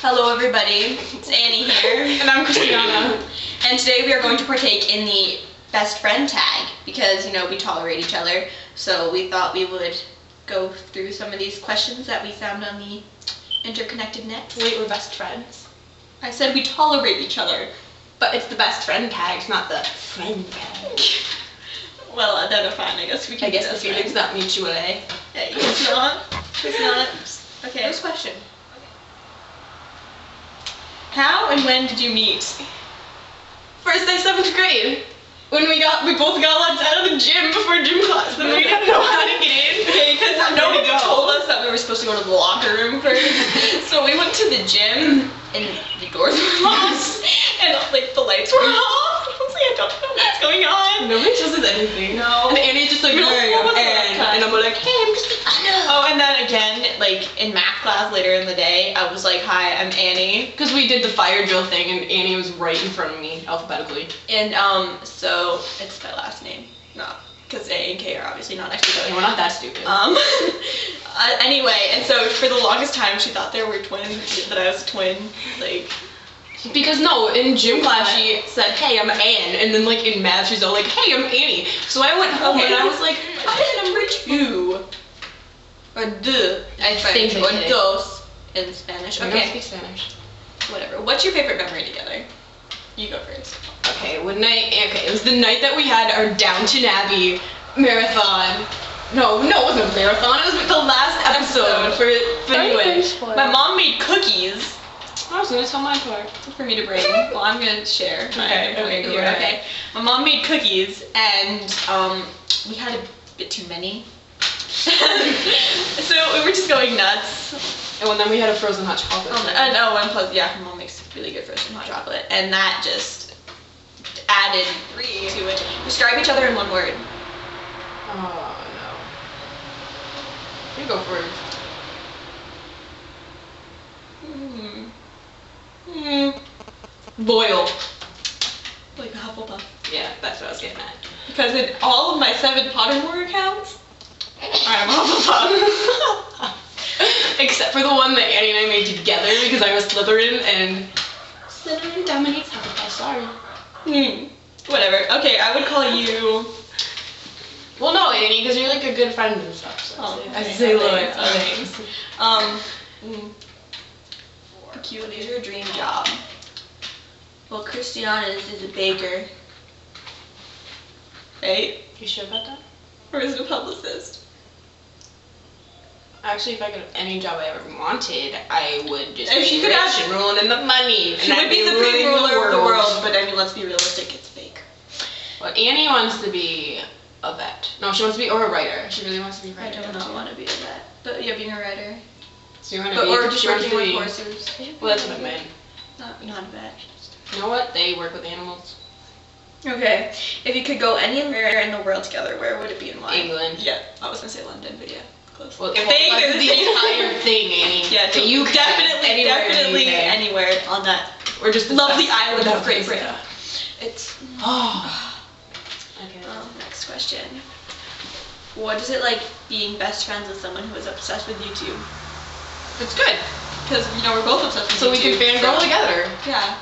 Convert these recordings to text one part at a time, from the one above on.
Hello, everybody. It's Annie here. And I'm Krystianna. And today we are going to partake in the best friend tag because, you know, we tolerate each other. So we thought we would go through some of these questions that we found on the interconnected net. Wait, we're best friends. I said we tolerate each other. But it's the best friend tags, not the friend tag. Well, then fine. I guess we can I guess the feeling's not mutual, eh? Hey, it's not. It's not. Okay. First question. How and when did you meet? First day, seventh grade. When we got, we both got locked out of the gym before gym class, then we didn't know how to get in. Okay, because Where to nobody told us that we were supposed to go to the locker room first. so we went to the gym and the doors were locked and like the lights were off. I was like, I don't know what's going on. Nobody tells us anything. No. And Annie's just like, We don't I'm what the Anne. fuck. And I'm like, I'm just Oh, and then again, like in math class later in the day, I was like, "Hi, I'm Annie," Because we did the fire drill thing and Annie was right in front of me, alphabetically. and um, so it's my last name, not because A and K are obviously not next to each other. we're not that stupid. Um, uh, anyway, and so for the longest time, she thought there were twins, that I was a twin, like. Because no, in gym class she said, "Hey, I'm Anne," and then like in math she's all like, "Hey, I'm Annie." So I went home Okay. and I was like, I am number two. Or de in French, think or dos in Spanish. "I don't Okay, speak Spanish." whatever. What's your favorite memory together? You go first. Okay, one night. Okay, it was the night that we had our Downton Abbey marathon. No, no, it wasn't a marathon. It was the last episode for for Don't you. even and- spoil. My mom made cookies I was gonna tell my part. for me to bring. Well, I'm gonna share. mine Okay, okay, you go do it, ahead. Okay. My mom made cookies, and um, we had a bit too many. so we were just going nuts. And then we had a frozen hot chocolate. Um, and oh, and plus, yeah, her mom makes really good frozen hot chocolate, and that just added three to it. Describe each other in one word. Oh no. You go first. Hmm. Hmm. Loyal. Like a Hufflepuff. Yeah, that's what I was getting at. Because in all of my seven Pottermore accounts, I'm Hufflepuff. Except for the one that Annie and I made together because I was Slytherin and Slytherin dominates Hufflepuff. Sorry. hmm. Whatever. Okay, I would call you. Well, no, Annie, because you're like a good friend and stuff. So Oh, I okay, say okay, Loyal. okay. Um. mm. your dream job. Well, Krystianna's is a baker. Right? You sure about that? Or is it a publicist? Actually, if I could have any job I ever wanted, I would just If be she could rich have- and in the money. She and would I'd be the ruling ruler of the world, but I mean, let's be realistic, it's fake. Well, Annie wants to be a vet. No, she wants to be or a writer. She really wants to be a writer. I do not want to be a vet. But yeah, being a writer. So you want to But, be? or just working with horses. Well, that's what I meant. Not, not a vet. You know what? They work with animals. Okay. If you could go anywhere in the world together, where would it be and why? England. Yeah, I was gonna say London, but yeah. Well, well, they- that's the entire thing, Annie. Yeah, UK, definitely, anywhere in the definitely UK. anywhere on that Or just the lovely island of Great. Britain. It's. Oh. Okay. Um, next question. What is it like being best friends with someone who is obsessed with YouTube? It's good. Because you know we're both obsessed with So we can fangirl together. Yeah.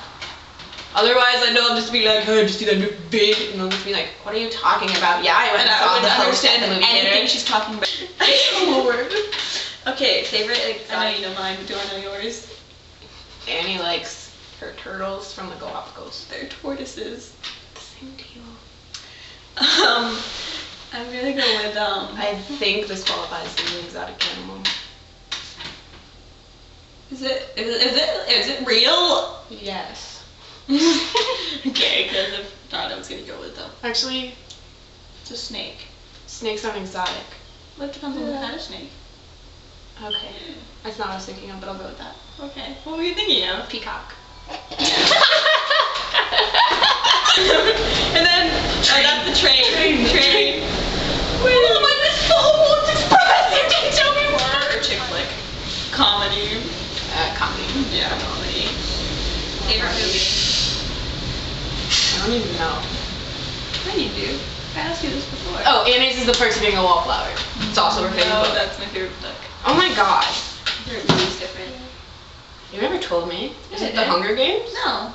Otherwise, I know I'll just be like, hey, did you see that vid? And I'll just be like, what are you talking about? Yeah, I went And I wouldn't the understand the movie anything theater. she's talking about. Lord. Okay, favorite. Like, I know you know mine, but do I know yours? Annie likes her turtles from the Galapagos. They're tortoises. The same deal. Um, I'm gonna go with um. I think this qualifies as an exotic animal. Is it is it is it, is it real? Yes. okay, because I thought I was gonna go with them. Actually, It's a snake. snakes aren't exotic. Well, it depends on the kind of snake. Okay. That's not what I was thinking of, but I'll go with that. Okay. What were you thinking of? Peacock. and then oh, that's the train. Train, Train. Wait. Oh my God, Soul Express! You didn't tell me more. Or chick flick. Comedy. Uh, comedy. Yeah, comedy. Favorite movie. I don't even know. I you do. I asked you this before. Oh, Annie's is the first being a wallflower. It's also her favorite no, book. that's my favorite book. Oh my god. Movie's different. You never told me. Is Yeah, I it the did. Hunger Games? No.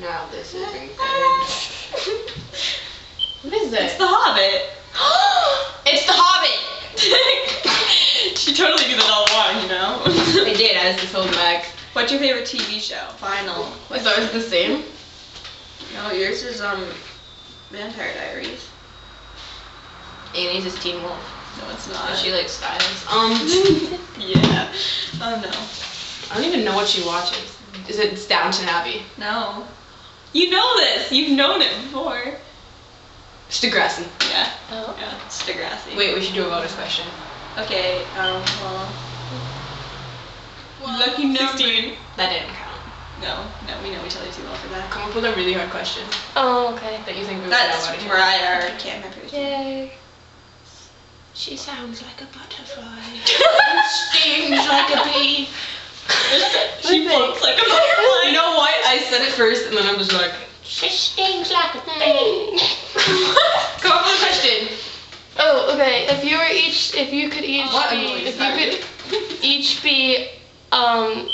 Now this isn't good. What is it? It's it? The Hobbit. it's The Hobbit! she totally knew that all along, you know? I did, I was just holding back. What's your favorite TV show? Final. Is ours the same? No, yours is um Vampire Diaries. Annie's is Teen Wolf. No, it's not. she likes styles. Um, yeah. Oh no. I don't even know what she watches. Is it it's Downton Abbey? No. You know this. You've known it before. It's Degrassi. Yeah. Oh. Yeah. It's Degrassi. Wait, we should do a bonus question. Okay. Um. Well. Lucky number. That didn't count. No. No. We know each other too well for that. Come up with a really hard question Oh, okay. that you think we would That's know about each other. Mariah. I can't remember. who- Yay. She sounds like a butterfly. Stings like a bee. she looks like a butterfly. You know what? I said it first and then I'm just like, She stings like a bee. come up with a question. Oh, okay. If you were each, if you could each What be, annoys if her? you could each be, um,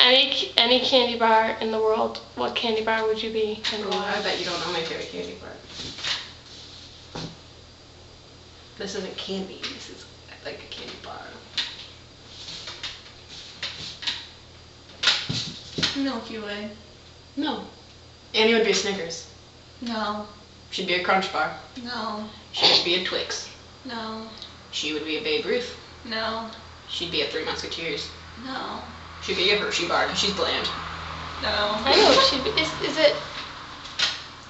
any any candy bar in the world, what candy bar would you be and Oh, I bet you don't know my favorite candy bar. This isn't candy. This is like a candy bar. Milky Way. No. Annie would be a Snickers. No. She'd be a Crunch Bar. No. She would be a Twix. No. She would be a Babe Ruth. No. She'd be a Three Musketeers. No. She'd be a Hershey bar because she's bland. No. I know what she be. Is, is it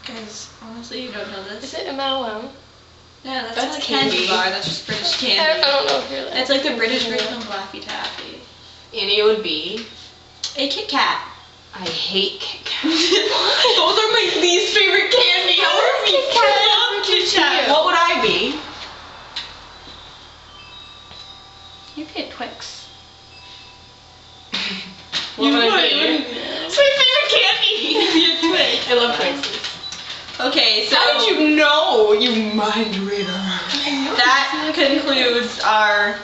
Because honestly, you don't know this. is it M&M? Yeah, that's, That's not a candy candy. bar. That's just British I, I don't know if you're. Like, It's like the British version of Laffy Taffy. Annie would be. A Kit Kat. I hate Kit Kat. Those are my least favorite candy. How are we? Kit Kat I love Kit Kat. What would I be? You get Twix. What would I? It's my favorite candy. You're Twix. I love Twixes. Okay, so How did you know, you mind reader? that concludes our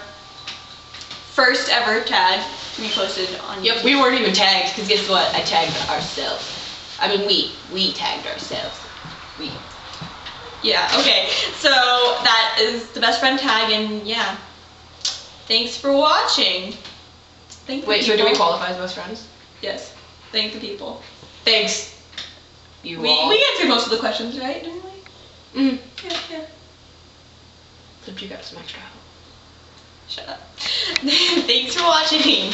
first ever tag we posted on Yep, YouTube. we weren't even tagged because guess what? I tagged ourselves. I mean, we we tagged ourselves. We. Yeah, okay. So that is the best friend tag, and yeah. Thanks for watching. Thank Wait, so do we qualify as best friends? Yes. Thank the people. Thanks. You We, all. we answered most of the questions, right? Didn't we? Mm. Yeah, yeah. Except you got some extra help. Shut up. Thanks for watching.